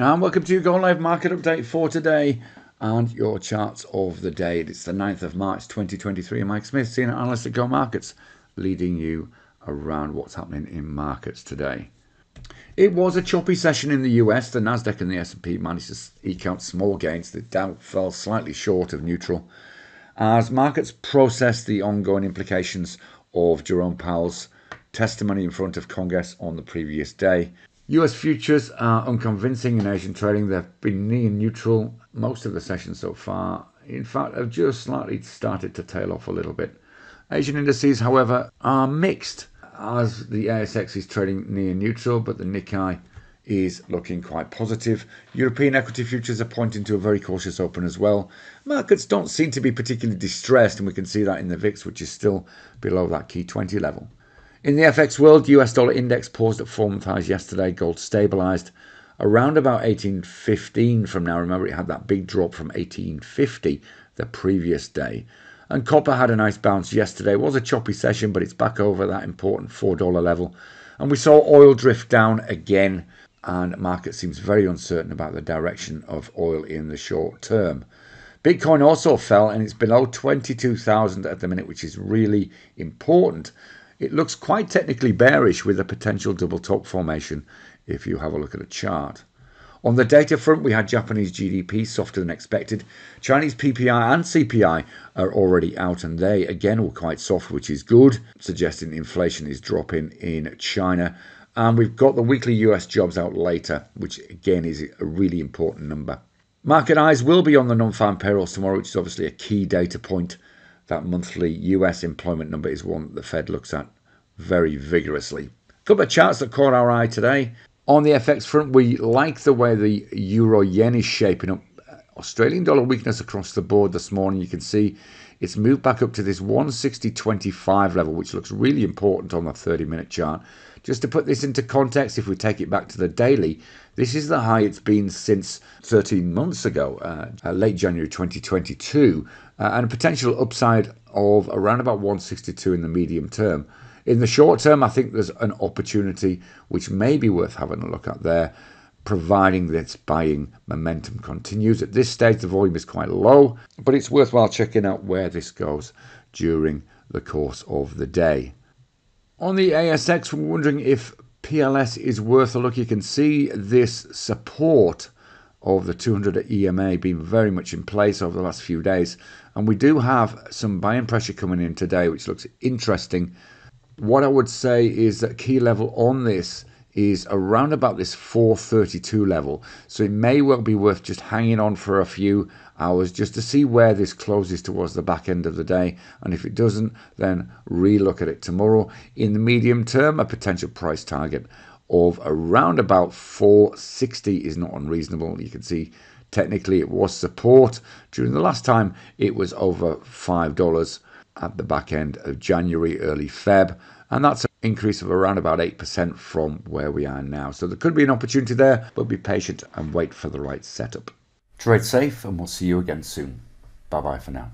And welcome to your Go Live Market Update for today and your charts of the day. It's the 9th of March 2023. Mike Smith, senior analyst at Go Markets, leading you around what's happening in markets today. It was a choppy session in the US. The Nasdaq and the S&P managed to eke out small gains. The Dow fell slightly short of neutral as markets processed the ongoing implications of Jerome Powell's testimony in front of Congress on the previous day. US futures are unconvincing in Asian trading. They've been near neutral most of the session so far. In fact, have just slightly started to tail off a little bit. Asian indices, however, are mixed as the ASX is trading near neutral, but the Nikkei is looking quite positive. European equity futures are pointing to a very cautious open as well. Markets don't seem to be particularly distressed, and we can see that in the VIX, which is still below that key 20 level. In the FX world, US dollar index paused at four month highs yesterday. Gold stabilized around about 1815 from now. Remember, it had that big drop from 1850 the previous day. And copper had a nice bounce yesterday. It was a choppy session, but it's back over that important $4 level. And we saw oil drift down again, and market seems very uncertain about the direction of oil in the short term. Bitcoin also fell and it's below 22,000 at the minute, which is really important it looks quite technically bearish with a potential double top formation if you have a look at a chart. On the data front, we had Japanese GDP softer than expected. Chinese PPI and CPI are already out, and they again were quite soft, which is good, suggesting inflation is dropping in China. And we've got the weekly US jobs out later, which again is a really important number. Market eyes will be on the non farm payrolls tomorrow, which is obviously a key data point that monthly US employment number is one that the Fed looks at very vigorously. A couple of charts that caught our eye today. On the FX front, we like the way the euro yen is shaping up. Australian dollar weakness across the board this morning. You can see it's moved back up to this 160.25 level, which looks really important on the 30 minute chart. Just to put this into context, if we take it back to the daily, this is the high it's been since 13 months ago, uh, uh, late January 2022, uh, and a potential upside of around about 162 in the medium term. In the short term, I think there's an opportunity which may be worth having a look at there providing this buying momentum continues. At this stage, the volume is quite low, but it's worthwhile checking out where this goes during the course of the day. On the ASX, we're wondering if PLS is worth a look. You can see this support of the 200 EMA being very much in place over the last few days. And we do have some buying pressure coming in today, which looks interesting. What I would say is that key level on this is around about this 432 level. So it may well be worth just hanging on for a few hours just to see where this closes towards the back end of the day. And if it doesn't, then relook at it tomorrow. In the medium term, a potential price target of around about 460 is not unreasonable. You can see technically it was support during the last time it was over $5 at the back end of January, early Feb. And that's increase of around about 8% from where we are now. So there could be an opportunity there, but be patient and wait for the right setup. Trade safe, and we'll see you again soon. Bye bye for now.